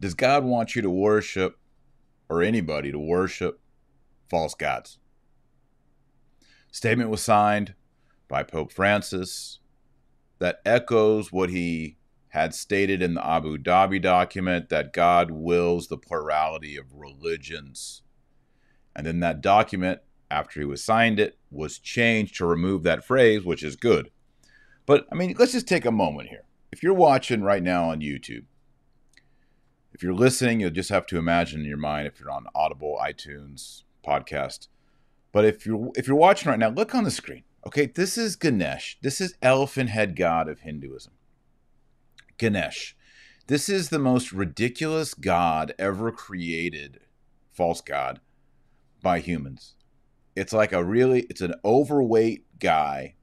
Does God want you to worship, or anybody to worship, false gods? Statement was signed by Pope Francis that echoes what he had stated in the Abu Dhabi document that God wills the plurality of religions. And then that document, after he was signed it, was changed to remove that phrase, which is good. But I mean, let's just take a moment here. If you're watching right now on YouTube, if you're listening, you'll just have to imagine in your mind if you're on Audible, iTunes, podcast. But if you're if you're watching right now, look on the screen. Okay, this is Ganesh. This is elephant head god of Hinduism. Ganesh. This is the most ridiculous god ever created, false god, by humans. It's like a really it's an overweight guy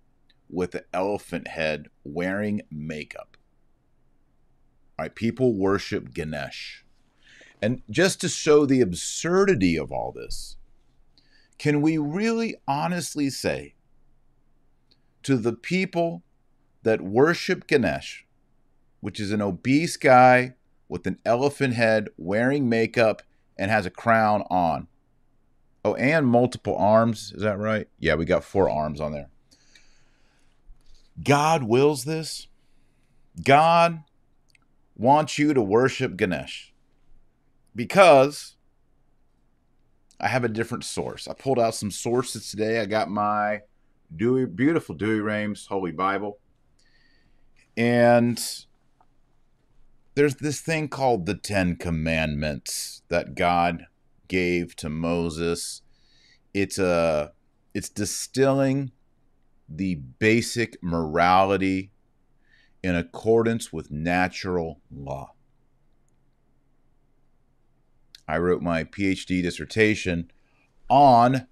with an elephant head wearing makeup. Right, people worship Ganesh. And just to show the absurdity of all this, can we really honestly say to the people that worship Ganesh, which is an obese guy with an elephant head wearing makeup and has a crown on? Oh, and multiple arms. Is that right? Yeah, we got four arms on there. God wills this. God wants you to worship Ganesh because I have a different source. I pulled out some sources today. I got my Douay, beautiful Douay-Rheims Holy Bible. And there's this thing called the Ten Commandments that God gave to Moses. It's a it's distilling the basic morality in accordance with natural law. I wrote my PhD dissertation on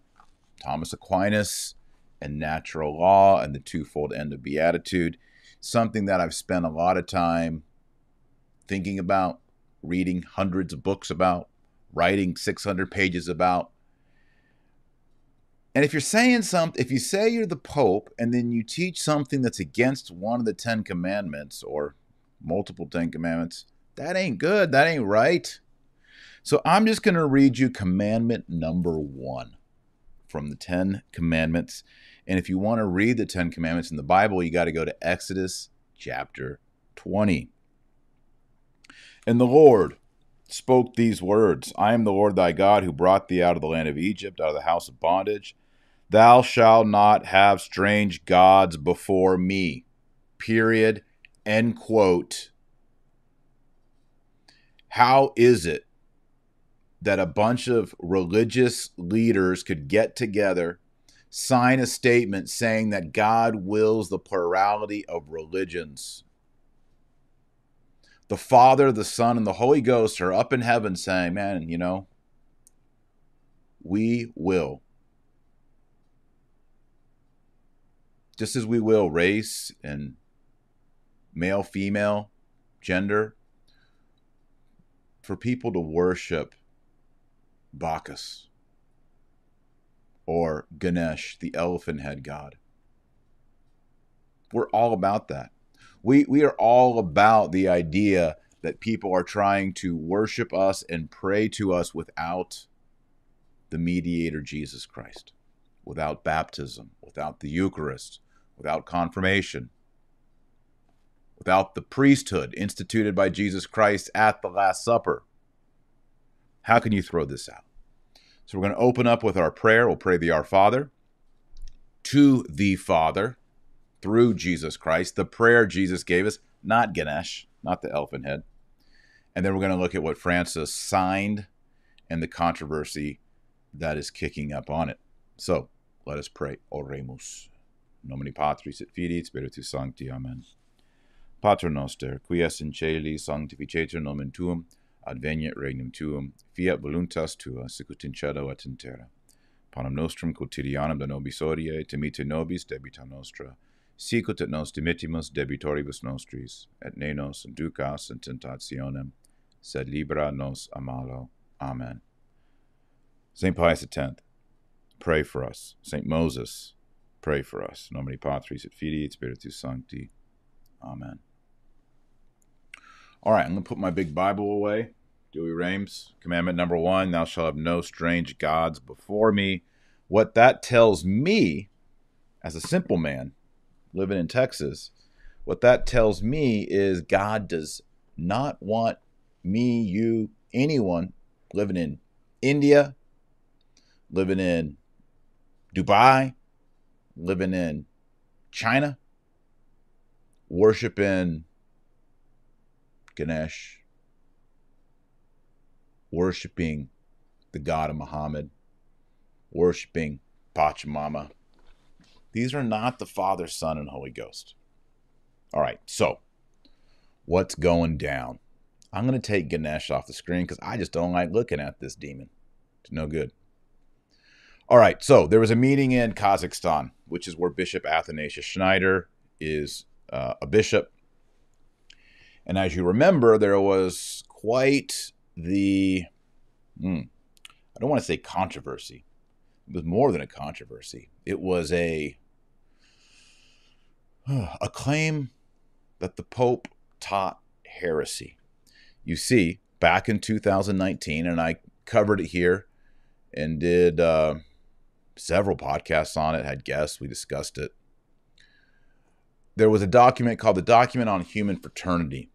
Thomas Aquinas and natural law and the twofold end of beatitude, something that I've spent a lot of time thinking about, reading hundreds of books about, writing 600 pages about. And if you're saying something, if you say you're the Pope and then you teach something that's against one of the Ten Commandments or multiple Ten Commandments, that ain't good. That ain't right. So I'm just going to read you commandment number one from the Ten Commandments. And if you want to read the Ten Commandments in the Bible, you got to go to Exodus chapter 20. And the Lord spoke these words I am the Lord thy God who brought thee out of the land of Egypt, out of the house of bondage. Thou shalt not have strange gods before me. Period. End quote. How is it that a bunch of religious leaders could get together, sign a statement saying that God wills the plurality of religions? The Father, the Son, and the Holy Ghost are up in heaven saying, Man, you know, we will just as we will race and male, female, gender, for people to worship Bacchus or Ganesh, the elephant head god. We're all about that. We, we are all about the idea that people are trying to worship us and pray to us without the mediator, Jesus Christ, without baptism, without the Eucharist, without confirmation, without the priesthood instituted by Jesus Christ at the Last Supper. How can you throw this out? So we're going to open up with our prayer. We'll pray the Our Father to the Father through Jesus Christ, the prayer Jesus gave us, not Ganesh, not the elephant head. And then we're going to look at what Francis signed and the controversy that is kicking up on it. So let us pray. Oremus nomini Patris et Filii Spiritus Sancti. Amen. Pater noster, qui es in celi, sanctificetur nomen tuum, adveniat regnum tuum, fiat voluntas tua, sicut in cielo et in terra. Panem nostrum quotidianum da nobis odie, timite nobis debita nostra, sicut et nos dimittimus debitoribus nostris, et ne nos inducas in tentationem, sed libera nos a malo. Amen. St. Pius X, pray for us. St. Moses, pray for us. Nomini Patris et Filii et Spiritus Sancti. Amen. All right, I'm going to put my big Bible away. Douay-Rheims, commandment number one, thou shalt have no strange gods before me. What that tells me, as a simple man living in Texas, what that tells me is God does not want me, you, anyone living in India, living in Dubai, living in China, worshiping Ganesh, worshiping the god of Muhammad, worshiping Pachamama. These are not the Father, Son, and Holy Ghost. All right, so what's going down? I'm going to take Ganesh off the screen because I just don't like looking at this demon. It's no good. All right, so there was a meeting in Kazakhstan, which is where Bishop Athanasius Schneider is uh, a bishop. And as you remember, there was quite the, hmm, I don't want to say controversy. It was more than a controversy. It was a a claim that the Pope taught heresy. You see, back in 2019, and I covered it here and did uh, several podcasts on it, had guests, we discussed it. There was a document called the Document on Human Fraternity.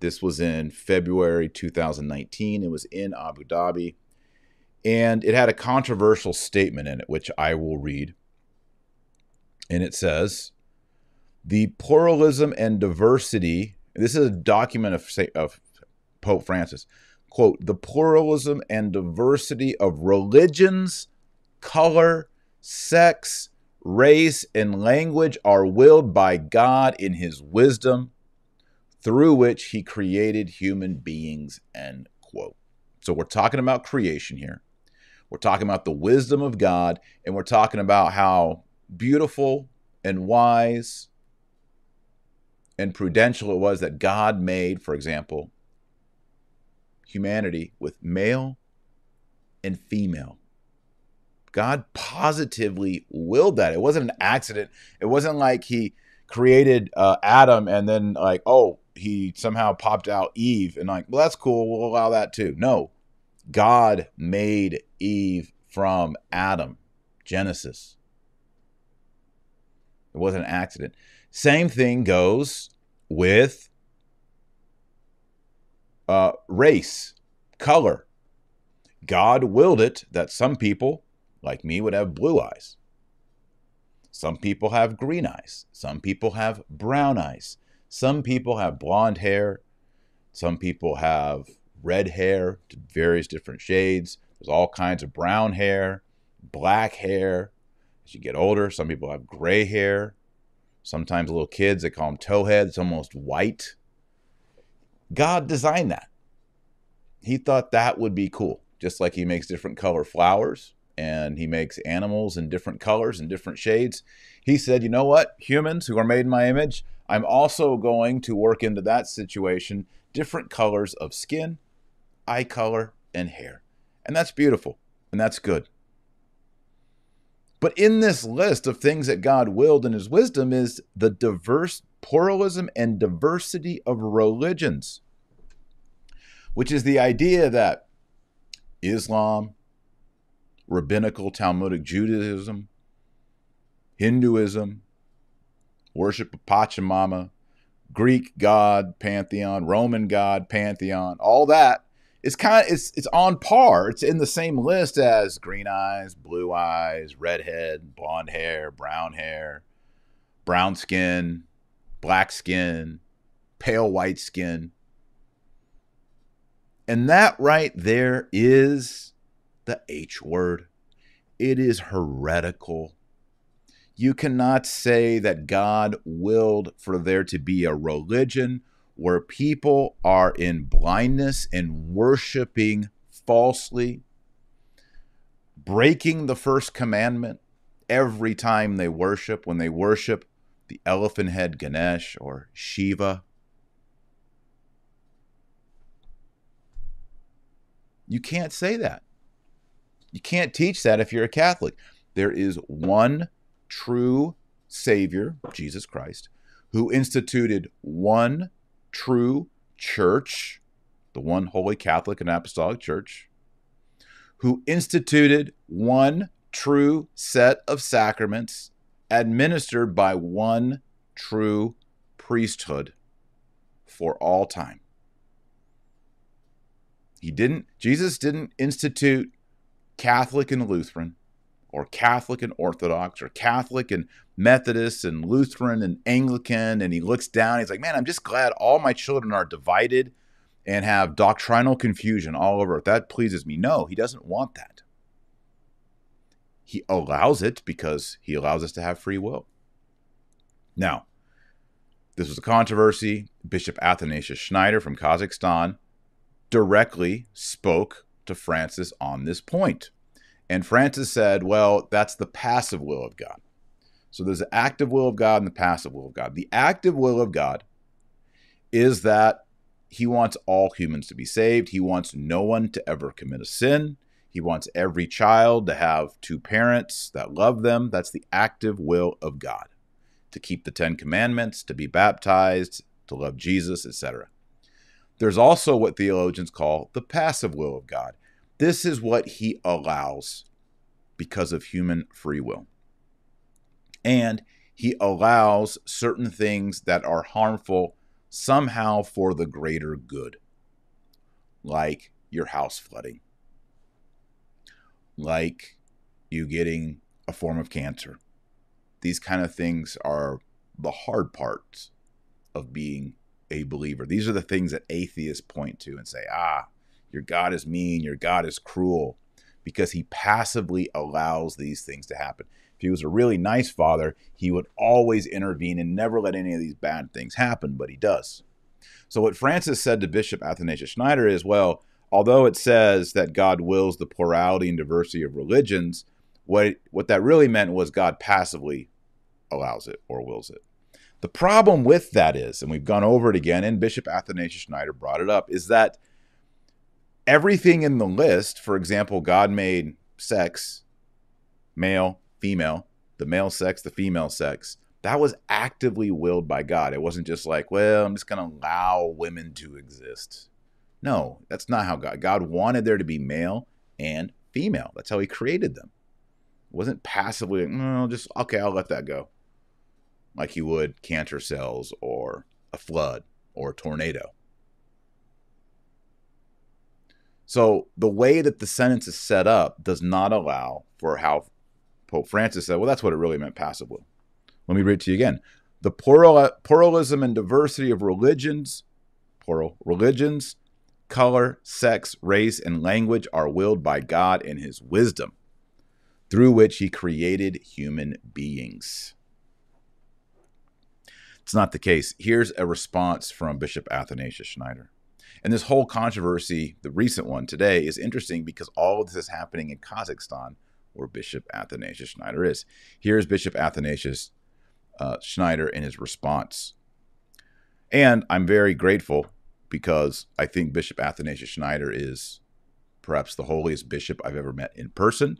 This was in February 2019. It was in Abu Dhabi. And it had a controversial statement in it, which I will read. And it says The pluralism and diversity, this is a document of, of Pope Francis, quote, the pluralism and diversity of religions, color, sex, race, and language are willed by God in his wisdom through which he created human beings, end quote. So we're talking about creation here. We're talking about the wisdom of God, and we're talking about how beautiful and wise and prudential it was that God made, for example, humanity with male and female. God positively willed that. It wasn't an accident. It wasn't like he created uh, Adam and then, like, oh, he somehow popped out Eve and like, well, that's cool. We'll allow that too. No, God made Eve from Adam, Genesis. It wasn't an accident. Same thing goes with uh, race, color. God willed it that some people, like me, would have blue eyes. Some people have green eyes. Some people have brown eyes. Some people have blonde hair. Some people have red hair to various different shades. There's all kinds of brown hair, black hair. As you get older, some people have gray hair. Sometimes little kids, they call them towheads, almost white. God designed that. He thought that would be cool, just like he makes different color flowers and he makes animals in different colors and different shades. He said, you know what? Humans who are made in my image, I'm also going to work into that situation different colors of skin, eye color, and hair. And that's beautiful and that's good. But in this list of things that God willed in his wisdom is the diverse pluralism and diversity of religions, which is the idea that Islam, rabbinical Talmudic Judaism, Hinduism, worship of Pachamama, Greek god pantheon, Roman god pantheon, all that is kind of it's it's on par. It's in the same list as green eyes, blue eyes, redhead, blonde hair, brown hair, brown skin, black skin, pale white skin. And that right there is the H word. It is heretical you cannot say that God willed for there to be a religion where people are in blindness and worshiping falsely, breaking the first commandment every time they worship, when they worship the elephant head Ganesh or Shiva. You can't say that. You can't teach that if you're a Catholic. There is one true Savior, Jesus Christ, who instituted one true church, the one holy Catholic and Apostolic Church, who instituted one true set of sacraments administered by one true priesthood for all time. He didn't, Jesus didn't institute Catholic and Lutheran or Catholic and Orthodox or Catholic and Methodist and Lutheran and Anglican. And he looks down, he's like, man, I'm just glad all my children are divided and have doctrinal confusion all over. That pleases me. No, he doesn't want that. He allows it because he allows us to have free will. Now, this was a controversy. Bishop Athanasius Schneider from Kazakhstan directly spoke to Francis on this point. And Francis said, well, that's the passive will of God. So there's the active will of God and the passive will of God. The active will of God is that he wants all humans to be saved. He wants no one to ever commit a sin. He wants every child to have two parents that love them. That's the active will of God to keep the 10 commandments, to be baptized, to love Jesus, etc. There's also what theologians call the passive will of God. This is what he allows because of human free will. And he allows certain things that are harmful somehow for the greater good, like your house flooding, like you getting a form of cancer. These kind of things are the hard parts of being a believer. These are the things that atheists point to and say, ah, your God is mean, your God is cruel, because he passively allows these things to happen. If he was a really nice father, he would always intervene and never let any of these bad things happen, but he does. So, what Francis said to Bishop Athanasius Schneider is well, although it says that God wills the plurality and diversity of religions, what, what that really meant was God passively allows it or wills it. The problem with that is, and we've gone over it again, and Bishop Athanasius Schneider brought it up, is that everything in the list, for example, God made sex, male, female, the male sex, the female sex, that was actively willed by God. It wasn't just like, well, I'm just going to allow women to exist. No, that's not how God. God wanted there to be male and female. That's how he created them. It wasn't passively, no, mm, just okay, I'll let that go. Like you would cancer cells or a flood or a tornado. So the way that the sentence is set up does not allow for how Pope Francis said, well, that's what it really meant passively. Let me read to you again. The plural, pluralism and diversity of religions, plural, religions, color, sex, race, and language are willed by God in his wisdom, through which he created human beings. It's not the case. Here's a response from Bishop Athanasius Schneider. And this whole controversy, the recent one today, is interesting because all of this is happening in Kazakhstan, where Bishop Athanasius Schneider is. Here's Bishop Athanasius uh, Schneider in his response. And I'm very grateful because I think Bishop Athanasius Schneider is perhaps the holiest bishop I've ever met in person.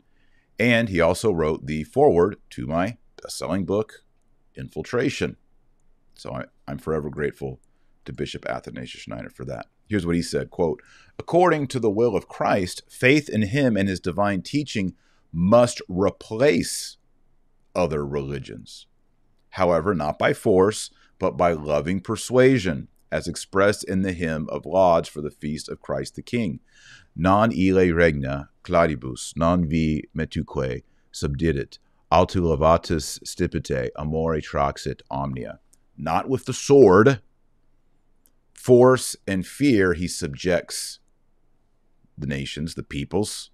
And he also wrote the foreword to my best selling book, Infiltration. So I, I'm forever grateful to Bishop Athanasius Schneider for that. Here's what he said, quote, "According to the will of Christ, faith in him and his divine teaching must replace other religions. However, not by force, but by loving persuasion, as expressed in the hymn of lauds for the feast of Christ the King. Non ille regna cladibus, non vi metuque subdidit, altu levatus stipite, amore traxit omnia not with the sword. Force and fear, he subjects the nations, the peoples.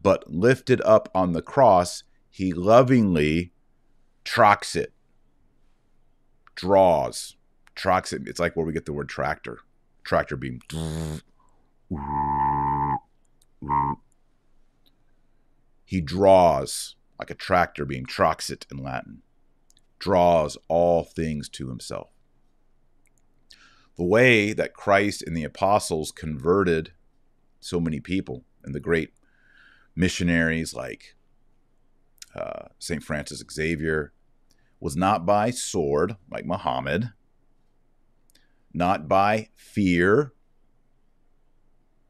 But lifted up on the cross, he lovingly traxit, draws, traxit. It's like where we get the word tractor, tractor beam. He draws like a tractor beam, traxit in Latin draws all things to himself. The way that Christ and the apostles converted so many people, and the great missionaries like uh, St. Francis Xavier, was not by sword, like Muhammad, not by fear,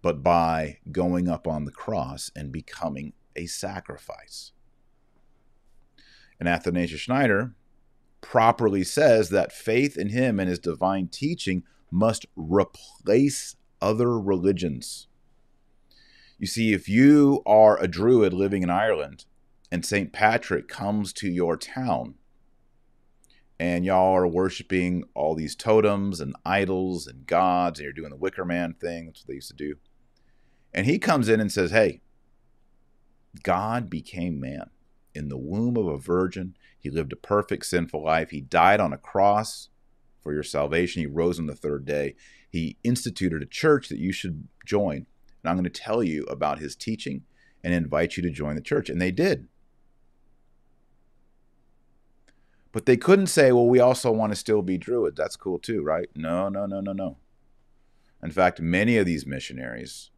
but by going up on the cross and becoming a sacrifice. And Athanasius Schneider properly says that faith in him and his divine teaching must replace other religions. You see, if you are a Druid living in Ireland and St. Patrick comes to your town and y'all are worshiping all these totems and idols and gods and you're doing the Wicker Man thing, that's what they used to do. And he comes in and says, Hey, God became man in the womb of a virgin. He lived a perfect, sinful life. He died on a cross for your salvation. He rose on the third day. He instituted a church that you should join. And I'm going to tell you about his teaching and invite you to join the church. And they did. But they couldn't say, well, we also want to still be Druids. That's cool too, right? No, no, no, no, no. In fact, many of these missionaries,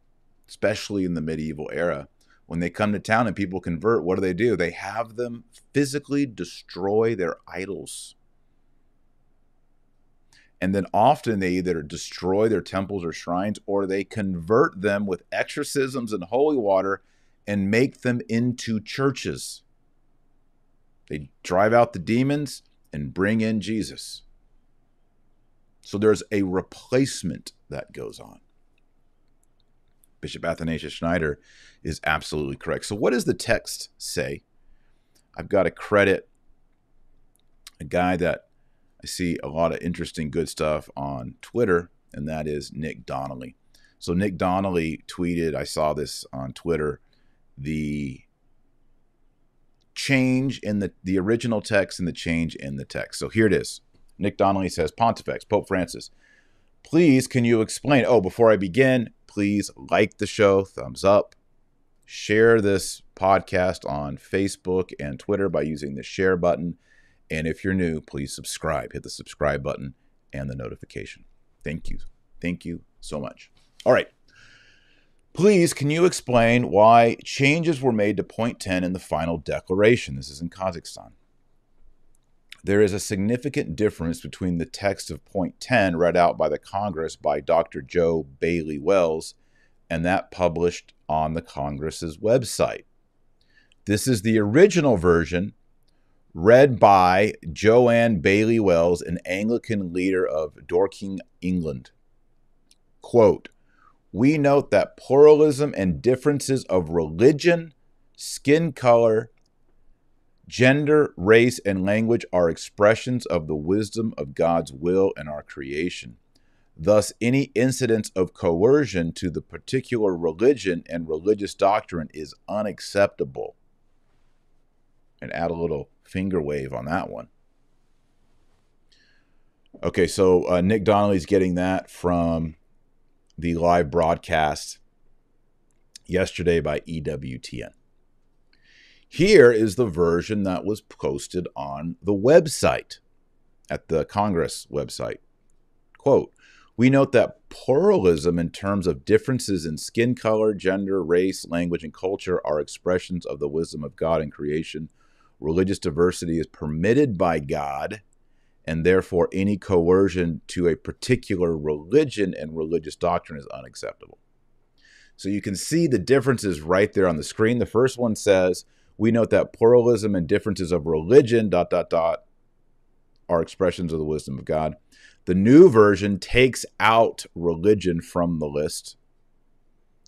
especially in the medieval era, when they come to town and people convert, what do they do? They have them physically destroy their idols. And then often they either destroy their temples or shrines or they convert them with exorcisms and holy water and make them into churches. They drive out the demons and bring in Jesus. So there's a replacement that goes on. Bishop Athanasius Schneider is absolutely correct. So, what does the text say? I've got to credit a guy that I see a lot of interesting, good stuff on Twitter, and that is Nick Donnelly. So, Nick Donnelly tweeted, I saw this on Twitter, the change in the, the original text and the change in the text. So, here it is. Nick Donnelly says, Pontifex, Pope Francis, please can you explain? Oh, before I begin, please like the show, thumbs up, share this podcast on Facebook and Twitter by using the share button. And if you're new, please subscribe. Hit the subscribe button and the notification. Thank you. Thank you so much. All right. Please, can you explain why changes were made to point 10 in the final declaration? This is in Kazakhstan. There is a significant difference between the text of point 10 read out by the Congress by Dr. Jo Bailey Wells and that published on the Congress's website. This is the original version read by Joanne Bailey Wells, an Anglican leader of Dorking, England. Quote, we note that pluralism and differences of religion, skin color, Gender, race, and language are expressions of the wisdom of God's will in our creation. Thus, any incidence of coercion to the particular religion and religious doctrine is unacceptable. And add a little finger wave on that one. Okay, so uh, Nick Donnelly's getting that from the live broadcast yesterday by EWTN. Here is the version that was posted on the website at the Congress website. Quote, we note that pluralism in terms of differences in skin color, gender, race, language, and culture are expressions of the wisdom of God in creation. Religious diversity is permitted by God, and therefore any coercion to a particular religion and religious doctrine is unacceptable. So you can see the differences right there on the screen. The first one says, we note that pluralism and differences of religion, dot, dot, dot, are expressions of the wisdom of God. The new version takes out religion from the list.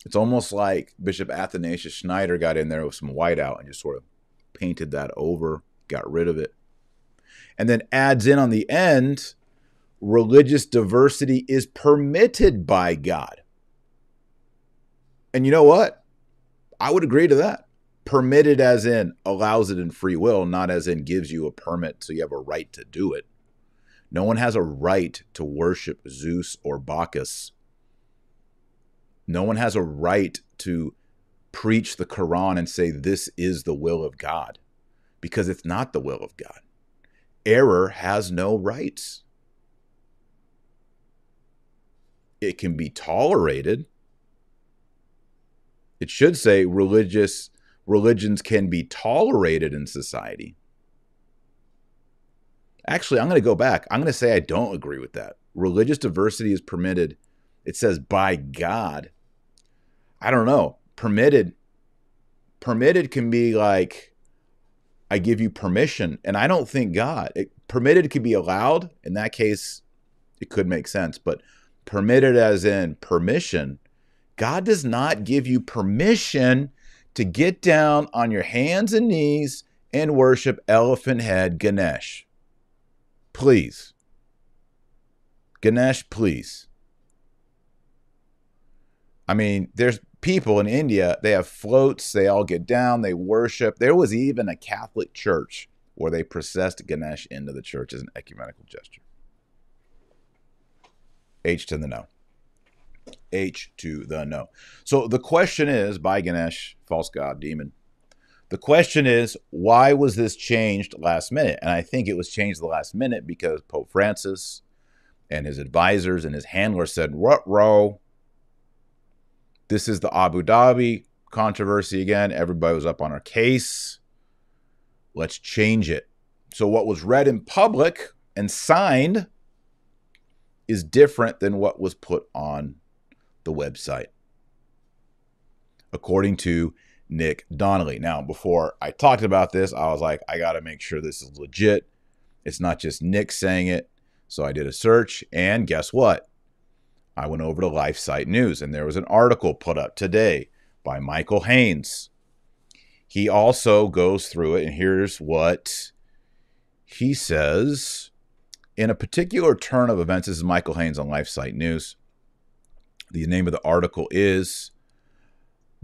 It's almost like Bishop Athanasius Schneider got in there with some whiteout and just sort of painted that over, got rid of it. And then adds in on the end religious diversity is permitted by God. And you know what? I would agree to that permitted as in allows it in free will, not as in gives you a permit so you have a right to do it. No one has a right to worship Zeus or Bacchus. No one has a right to preach the Quran and say this is the will of God because it's not the will of God. Error has no rights. It can be tolerated. It should say religious religions can be tolerated in society. Actually, I'm going to go back. I'm going to say I don't agree with that. Religious diversity is permitted, it says by God, I don't know, permitted. Permitted can be like, I give you permission, and I don't think God. It, permitted could be allowed. In that case, it could make sense, but permitted as in permission, God does not give you permission to get down on your hands and knees and worship elephant head Ganesh. Please. Ganesh, please. I mean, there's people in India, they have floats, they all get down, they worship. There was even a Catholic church where they processed Ganesh into the church as an ecumenical gesture. H to the no. H to the no. So the question is by Ganesh, false god, demon. The question is, why was this changed last minute? And I think it was changed the last minute because Pope Francis and his advisors and his handler said, What row? This is the Abu Dhabi controversy again. Everybody was up on our case. Let's change it. So, what was read in public and signed is different than what was put on the website, according to Nick Donnelly. Now, before I talked about this, I was like, I got to make sure this is legit. It's not just Nick saying it. So I did a search, and guess what? I went over to LifeSite News, and there was an article put up today by Michael Haynes. He also goes through it, and here's what he says. In a particular turn of events, this is Michael Haynes on LifeSite News. The name of the article is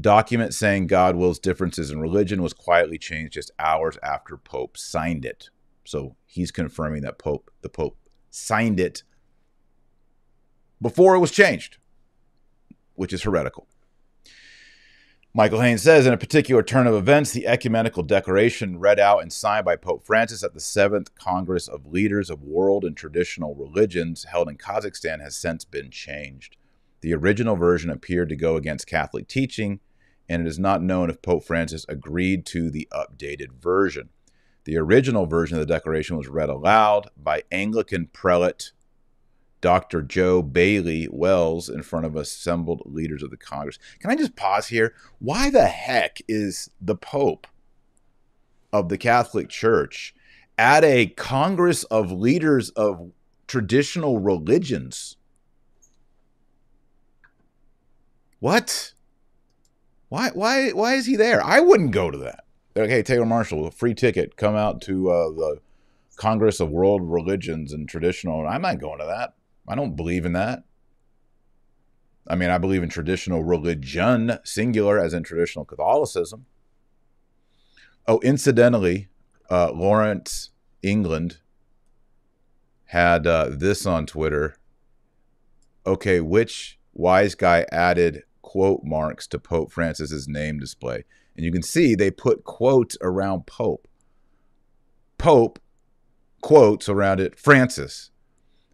Document saying God wills differences in religion was quietly changed just hours after Pope signed it. So he's confirming that Pope, the Pope signed it before it was changed, which is heretical. Michael Haynes says in a particular turn of events, the ecumenical declaration read out and signed by Pope Francis at the Seventh Congress of Leaders of World and Traditional Religions held in Kazakhstan has since been changed. The original version appeared to go against Catholic teaching, and it is not known if Pope Francis agreed to the updated version. The original version of the declaration was read aloud by Anglican prelate Dr. Jo Bailey Wells in front of assembled leaders of the Congress. Can I just pause here? Why the heck is the Pope of the Catholic Church at a Congress of leaders of traditional religions? What? Why why why is he there? I wouldn't go to that. Okay, Taylor Marshall, free ticket. Come out to uh, the Congress of World Religions and Traditional. I'm not going to that. I don't believe in that. I mean, I believe in traditional religion, singular, as in traditional Catholicism. Oh, incidentally, uh, Lawrence England had uh, this on Twitter. Okay, which wise guy added quote marks to Pope Francis's name display? And you can see they put quotes around Pope. Pope quotes around it, Francis.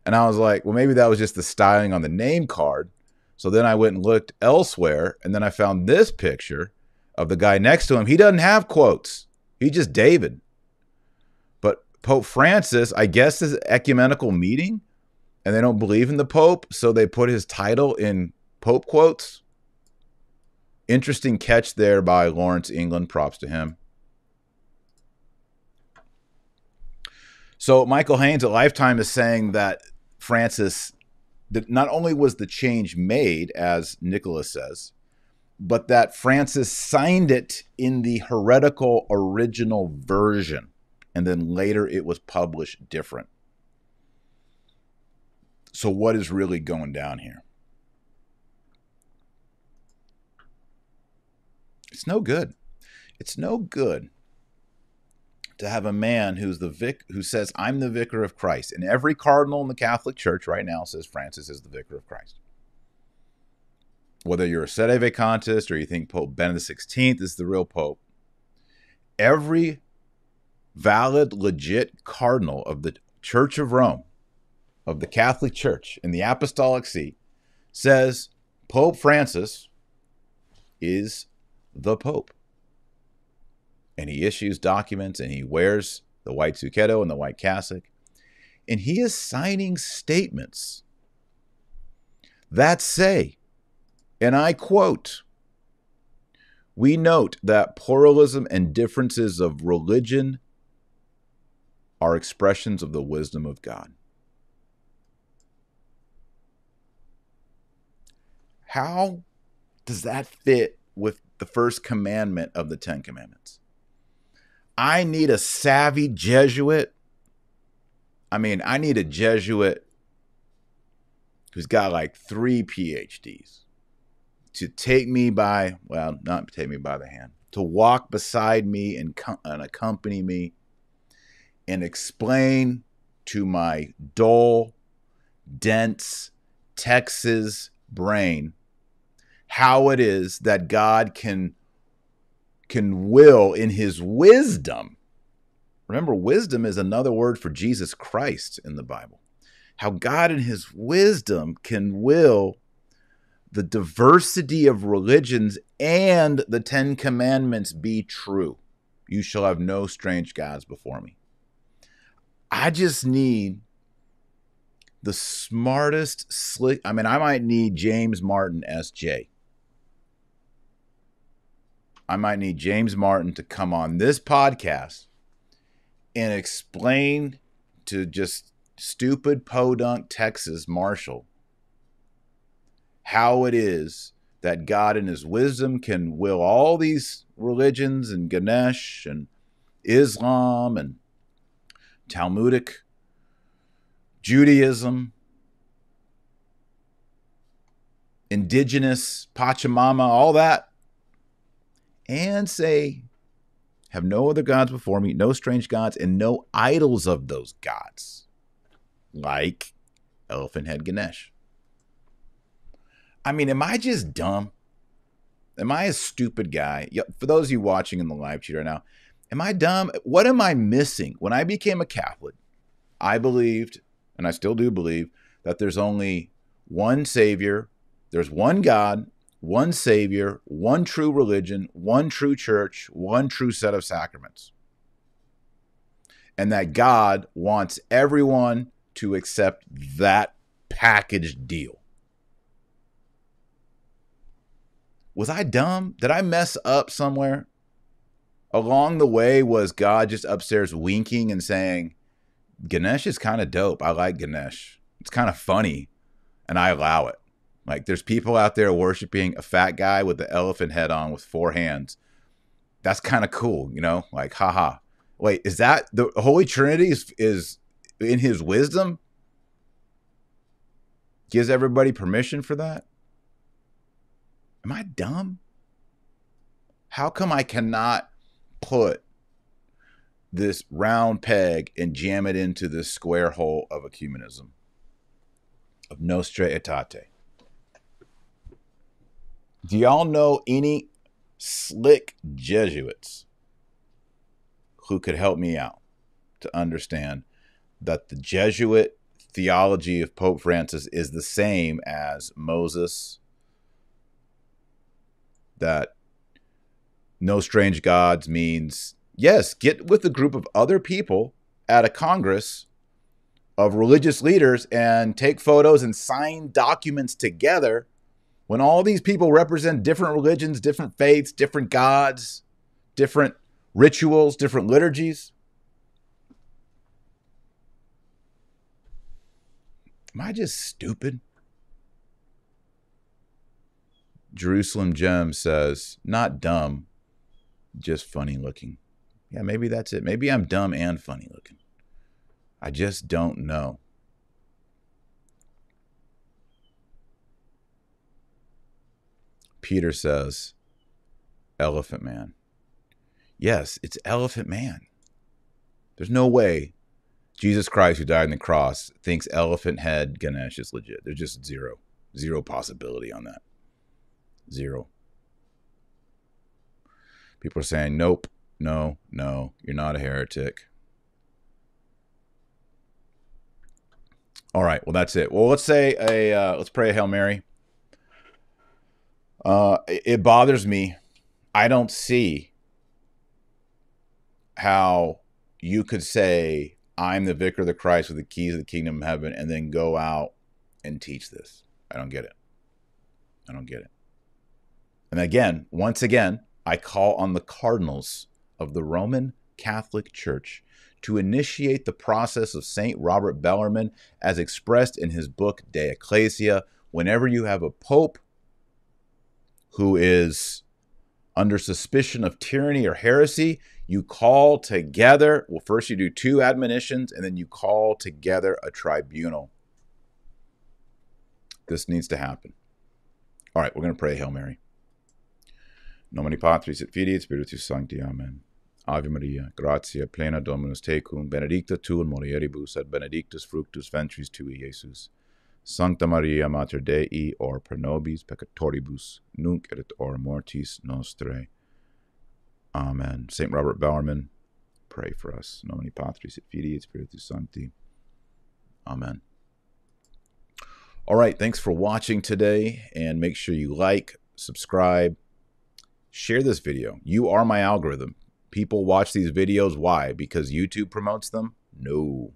And I was like, well, maybe that was just the styling on the name card. So then I went and looked elsewhere, and then I found this picture of the guy next to him. He doesn't have quotes, he's just David. But Pope Francis, I guess, is ecumenical meeting, and they don't believe in the Pope, so they put his title in Pope quotes. Interesting catch there by Lawrence England. Props to him. So Michael Haynes at LifeSite is saying that Francis, that not only was the change made, as Nicholas says, but that Francis signed it in the heretical original version, and then later it was published different. So, what is really going down here? No good. It's no good to have a man who's the vic who says I'm the vicar of Christ. And every cardinal in the Catholic Church right now says Francis is the vicar of Christ. Whether you're a sede vacantis or you think Pope Benedict XVI is the real pope, every valid, legit cardinal of the Church of Rome, of the Catholic Church in the Apostolic See, says Pope Francis is the Pope. And he issues documents and he wears the white zucchetto and the white cassock. And he is signing statements that say, and I quote, We note that pluralism and differences of religion are expressions of the wisdom of God. How does that fit with the first commandment of the Ten Commandments? I need a savvy Jesuit. I mean, I need a Jesuit who's got like three PhDs to take me by, well, not take me by the hand, to walk beside me and, and accompany me and explain to my dull, dense Texas brain how it is that God can can will in his wisdom. Remember wisdom is another word for Jesus Christ in the Bible. How God in his wisdom can will the diversity of religions and the 10 commandments be true. You shall have no strange gods before me. I just need the smartest slick I mean I might need James Martin SJ I might need James Martin to come on this podcast and explain to just stupid podunk Texas Marshall how it is that God in his wisdom can will all these religions and Ganesh and Islam and Talmudic Judaism, indigenous Pachamama, all that and say, Have no other gods before me, no strange gods, and no idols of those gods, like Elephant Head Ganesh. I mean, am I just dumb? Am I a stupid guy? For those of you watching in the live chat right now, am I dumb? What am I missing? When I became a Catholic, I believed, and I still do believe, that there's only one Savior, there's one God, one Savior, one true religion, one true church, one true set of sacraments. And that God wants everyone to accept that package deal. Was I dumb? Did I mess up somewhere? Along the way, was God just upstairs winking and saying, Ganesh is kind of dope. I like Ganesh. It's kind of funny, and I allow it. Like there's people out there worshiping a fat guy with the elephant head on with four hands. That's kind of cool, you know? Like, haha. Wait, is that the Holy Trinity is, is in his wisdom? Gives everybody permission for that? Am I dumb? How come I cannot put this round peg and jam it into this square hole of ecumenism, of Nostra Aetate? Do y'all know any slick Jesuits who could help me out to understand that the Jesuit theology of Pope Francis is the same as Moses? That no strange gods means, yes, get with a group of other people at a Congress of religious leaders and take photos and sign documents together when all these people represent different religions, different faiths, different gods, different rituals, different liturgies? Am I just stupid? Jerusalem Gem says, not dumb, just funny looking. Yeah, maybe that's it. Maybe I'm dumb and funny looking. I just don't know. Peter says, Elephant Man. Yes, it's Elephant Man. There's no way Jesus Christ, who died on the cross, thinks elephant head Ganesh is legit. There's just zero, zero possibility on that. Zero. People are saying, nope, no, no, you're not a heretic. All right, well that's it. Well, let's say a uh, let's pray a hail mary. Uh, it bothers me. I don't see how you could say, I'm the vicar of the Christ with the keys of the kingdom of heaven, and then go out and teach this. I don't get it. I don't get it. And again, once again, I call on the cardinals of the Roman Catholic Church to initiate the process of St. Robert Bellarmine as expressed in his book De Ecclesia. Whenever you have a pope who is under suspicion of tyranny or heresy, you call together. Well, first you do two admonitions and then you call together a tribunal. This needs to happen. All right, we're going to pray Hail Mary. Nomini Patris et Filii Spiritus Sancti. Amen. Ave Maria, gratia plena Dominus tecum, benedicta tu in mulieribus, et benedictus fructus ventris tui, Iesus. Sancta Maria, Mater Dei, or pro nobis peccatoribus, nunc et or mortis nostrae. Amen. St. Robert Bellarmine, pray for us. Nomini Patris et Filii et Spiritus Sancti. Amen. All right, thanks for watching today, and make sure you like, subscribe, share this video. You are my algorithm. People watch these videos. Why? Because YouTube promotes them? No.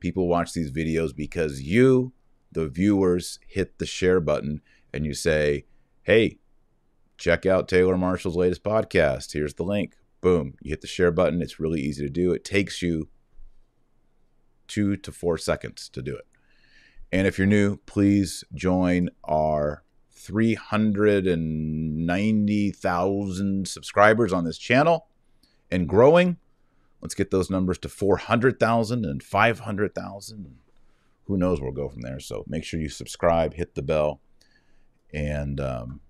People watch these videos because you, the viewers, hit the share button and you say, hey, check out Taylor Marshall's latest podcast. Here's the link. Boom. You hit the share button. It's really easy to do. It takes you two to four seconds to do it. And if you're new, please join our 390,000 subscribers on this channel and growing. Let's get those numbers to 400,000 and 500,000. Who knows where we'll go from there. So make sure you subscribe, hit the bell, and um,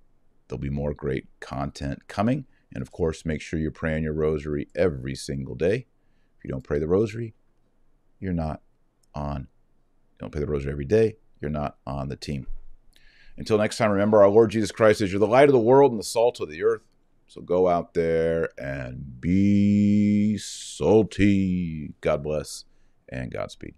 there'll be more great content coming. And of course, make sure you're praying your rosary every single day. If you don't pray the rosary, you're not on. Don't pray the rosary every day, you're not on the team. Until next time, remember our Lord Jesus Christ is you're the light of the world and the salt of the earth. So go out there and be salty. God bless and Godspeed.